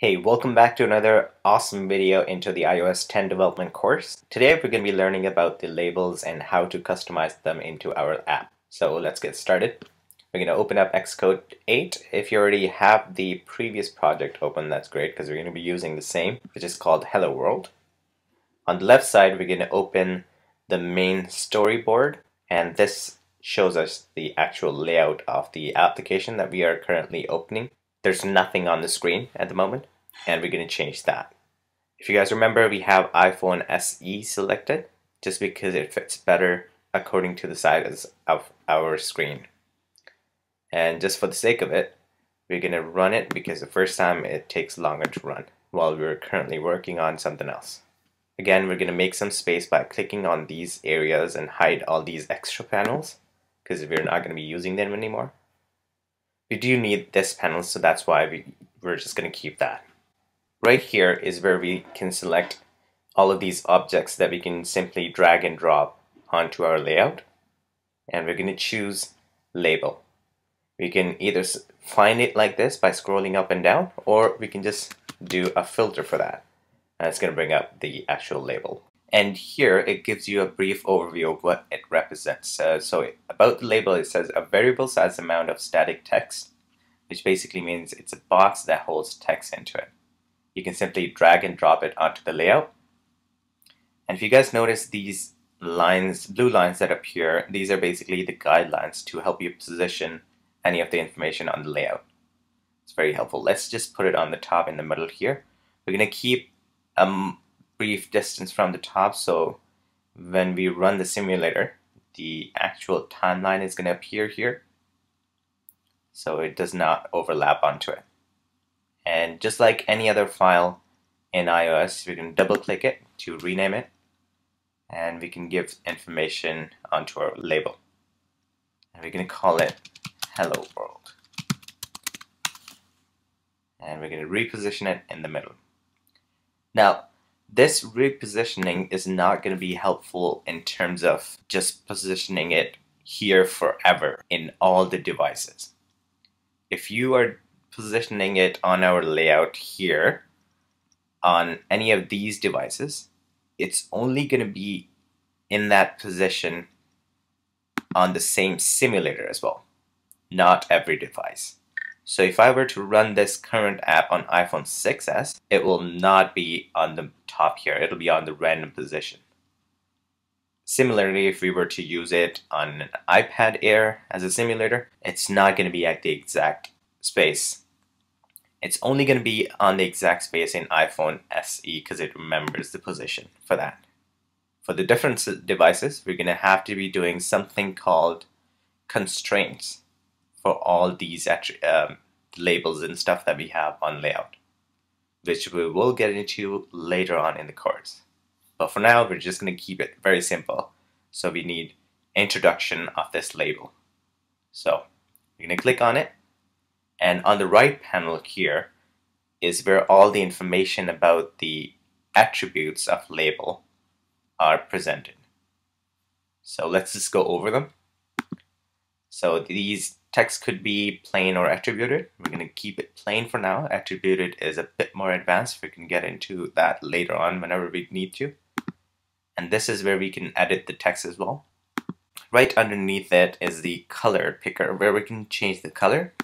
Hey, welcome back to another awesome video into the iOS 10 development course. Today we're going to be learning about the labels and how to customize them into our app. So let's get started. We're going to open up Xcode 8. If you already have the previous project open, that's great because we're going to be using the same, which is called Hello World. On the left side, we're going to open the main storyboard, and this shows us the actual layout of the application that we are currently opening. There's nothing on the screen at the moment, and we're going to change that. If you guys remember, we have iPhone SE selected just because it fits better according to the size of our screen. And just for the sake of it, we're going to run it because the first time it takes longer to run while we're currently working on something else. Again, we're going to make some space by clicking on these areas and hide all these extra panels because we're not going to be using them anymore we do need this panel, so that's why we, we're just going to keep that. Right here is where we can select all of these objects that we can simply drag and drop onto our layout. And we're going to choose label. We can either find it like this by scrolling up and down, or we can just do a filter for that. And it's going to bring up the actual label. And here it gives you a brief overview of what it represents. Uh, so about the label it says a variable size amount of static text, which basically means it's a box that holds text into it. You can simply drag and drop it onto the layout. And if you guys notice these lines, blue lines that appear, these are basically the guidelines to help you position any of the information on the layout. It's very helpful. Let's just put it on the top in the middle here. We're going to keep um, brief distance from the top so when we run the simulator the actual timeline is going to appear here. So it does not overlap onto it. And just like any other file in iOS we can double click it to rename it and we can give information onto our label. And we're going to call it hello world. And we're going to reposition it in the middle. Now this repositioning is not going to be helpful in terms of just positioning it here forever in all the devices. If you are positioning it on our layout here on any of these devices, it's only going to be in that position on the same simulator as well, not every device. So if I were to run this current app on iPhone 6s, it will not be on the top here. It'll be on the random position. Similarly, if we were to use it on an iPad Air as a simulator, it's not going to be at the exact space. It's only going to be on the exact space in iPhone SE because it remembers the position for that. For the different devices, we're going to have to be doing something called constraints for all these um, labels and stuff that we have on layout, which we will get into later on in the course. But for now, we're just going to keep it very simple. So we need introduction of this label. So you're going to click on it. And on the right panel here is where all the information about the attributes of label are presented. So let's just go over them. So these text could be plain or attributed. We're going to keep it plain for now. Attributed is a bit more advanced. We can get into that later on whenever we need to. And this is where we can edit the text as well. Right underneath it is the color picker where we can change the color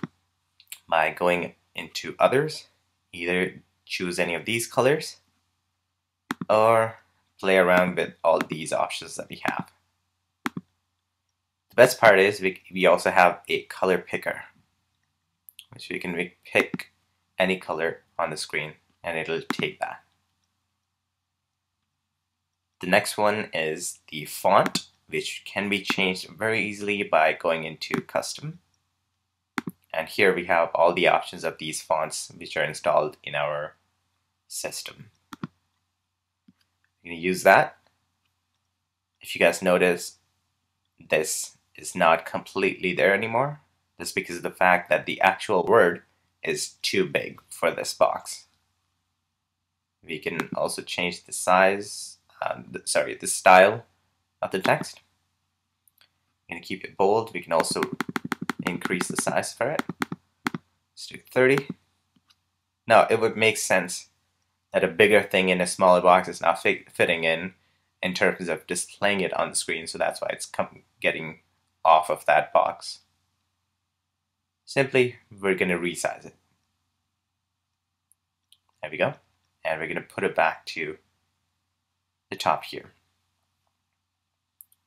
by going into others. Either choose any of these colors or play around with all these options that we have. The best part is we, we also have a color picker, which we can pick any color on the screen and it'll take that. The next one is the font, which can be changed very easily by going into custom. And here we have all the options of these fonts which are installed in our system. Going to use that. If you guys notice, this is not completely there anymore. That's because of the fact that the actual word is too big for this box. We can also change the size, um, the, sorry, the style of the text. I'm going to keep it bold. We can also increase the size for it. Let's do 30. Now, it would make sense that a bigger thing in a smaller box is not fit fitting in in terms of displaying it on the screen, so that's why it's getting off of that box. Simply, we're going to resize it. There we go. And we're going to put it back to the top here.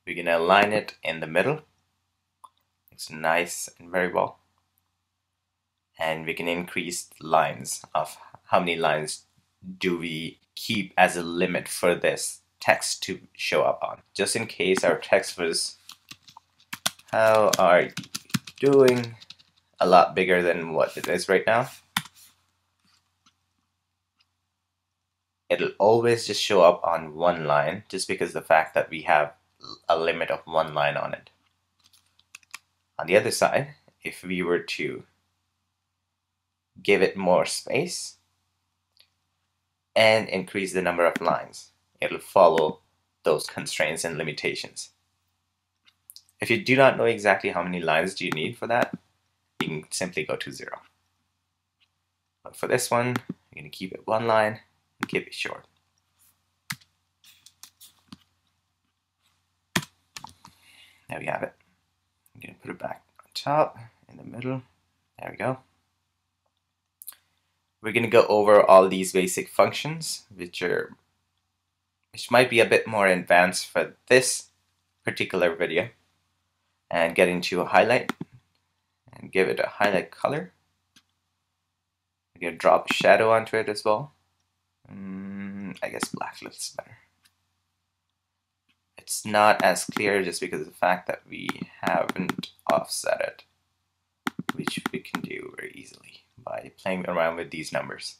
We're going to align it in the middle. It's nice and very well. And we can increase lines of how many lines do we keep as a limit for this text to show up on. Just in case our text was, how are you doing? A lot bigger than what it is right now. It'll always just show up on one line just because the fact that we have a limit of one line on it. On the other side, if we were to give it more space and increase the number of lines, it'll follow those constraints and limitations. If you do not know exactly how many lines do you need for that, you can simply go to zero. But for this one, I'm going to keep it one line and keep it short. There we have it. I'm going to put it back on top, in the middle. There we go. We're going to go over all these basic functions, which are which might be a bit more advanced for this particular video, and get into a highlight and give it a highlight color. We can drop shadow onto it as well. Mm, I guess black looks better it's not as clear just because of the fact that we haven't offset it, which we can do very easily by playing around with these numbers.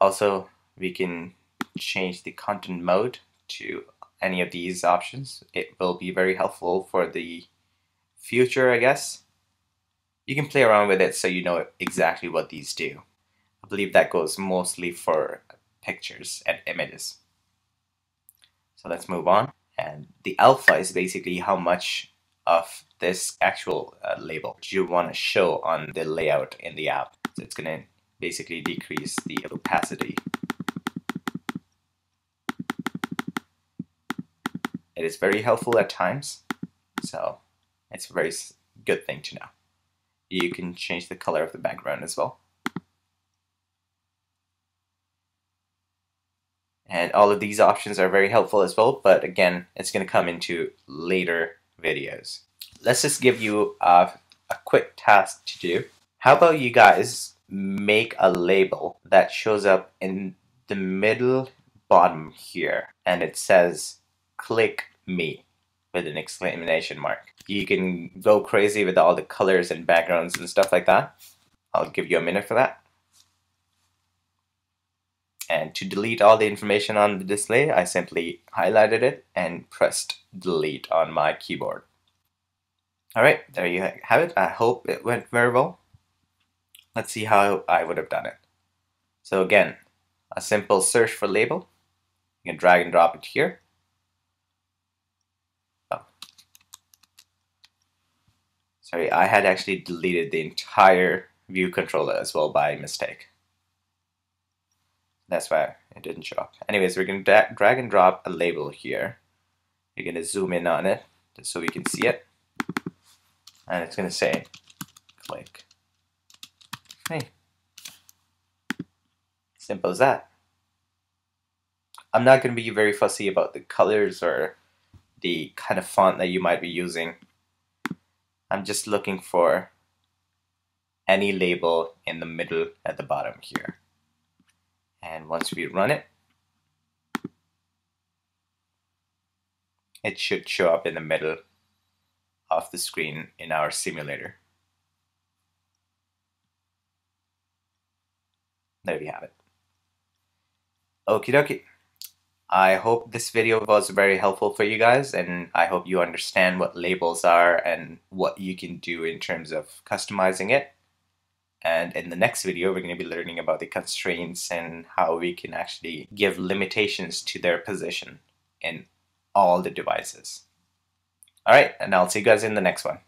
Also, we can change the content mode to any of these options. It will be very helpful for the future, I guess. You can play around with it so you know exactly what these do. I believe that goes mostly for pictures and images. So let's move on. And the alpha is basically how much of this actual uh, label you want to show on the layout in the app. So it's going to basically decrease the opacity. It is very helpful at times, so it's a very good thing to know. You can change the color of the background as well. And all of these options are very helpful as well, but again, it's going to come into later videos. Let's just give you a, a quick task to do. How about you guys make a label that shows up in the middle bottom here and it says click me with an exclamation mark. You can go crazy with all the colors and backgrounds and stuff like that. I'll give you a minute for that. And to delete all the information on the display, I simply highlighted it and pressed delete on my keyboard. Alright, there you have it. I hope it went very well. Let's see how I would have done it. So again, a simple search for label. You can drag and drop it here. Sorry, I had actually deleted the entire view controller as well by mistake. That's why it didn't show up. Anyways, we're going to drag and drop a label here. You're going to zoom in on it just so we can see it. And it's going to say, click. Hey. Simple as that. I'm not going to be very fussy about the colors or the kind of font that you might be using. I'm just looking for any label in the middle at the bottom here. And once we run it, it should show up in the middle of the screen in our simulator. There we have it. Okie dokie. I hope this video was very helpful for you guys and I hope you understand what labels are and what you can do in terms of customizing it. And in the next video, we're going to be learning about the constraints and how we can actually give limitations to their position in all the devices. All right, and I'll see you guys in the next one.